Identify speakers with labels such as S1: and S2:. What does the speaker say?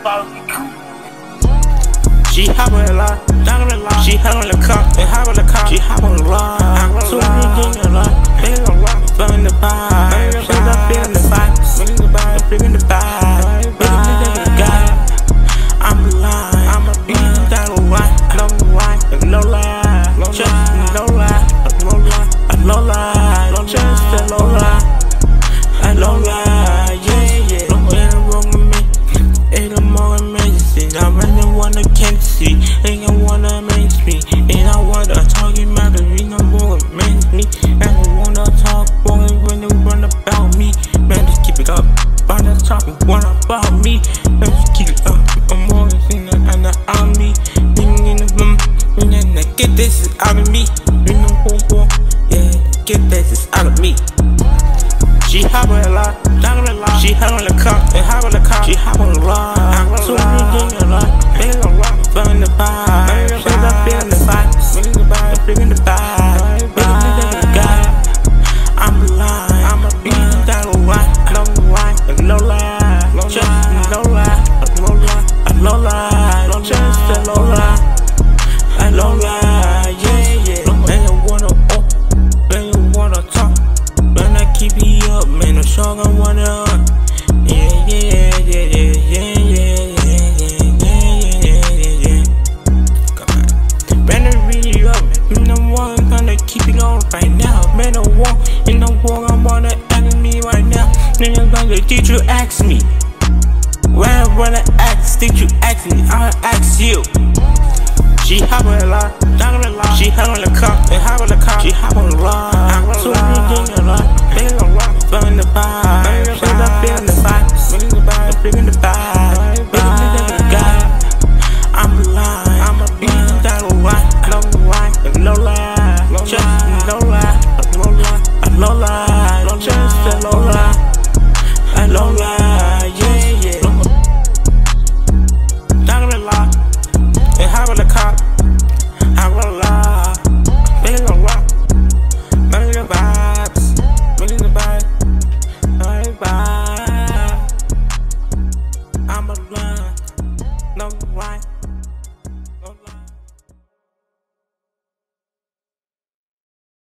S1: She hop on the lot, down the lot. She hop on the car, they hop on the car. She hop on the lot, two of them in the lot, they in the lot, in the bar. I'm running one I can't see. Ain't lot. She hop on the car, and hop on the car. She hop on the ride. I'm gonna keep it on right now. Man, I want. in the walk, I'm on the enemy right now. Niggas gonna did you ask me? When I wanna ask, did you ask me? I'll ask you. She have a lot.